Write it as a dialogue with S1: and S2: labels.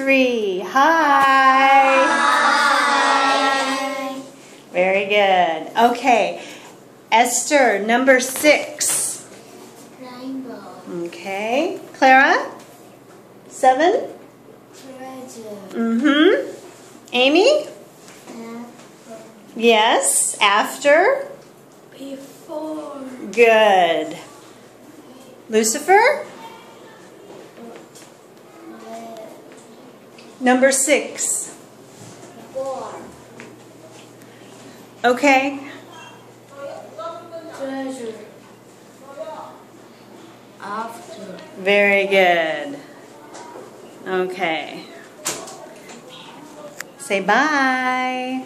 S1: three. Hi.
S2: Hi.
S1: Very good. Okay. Esther, number six.
S2: Rainbow.
S1: Okay. Clara? Seven?
S2: Treasure.
S1: Mm-hmm. Amy?
S2: Apple.
S1: Yes. After?
S2: Before.
S1: Good. Lucifer? Number six. Okay.
S2: Treasure. After.
S1: Very good. Okay. Say. Bye.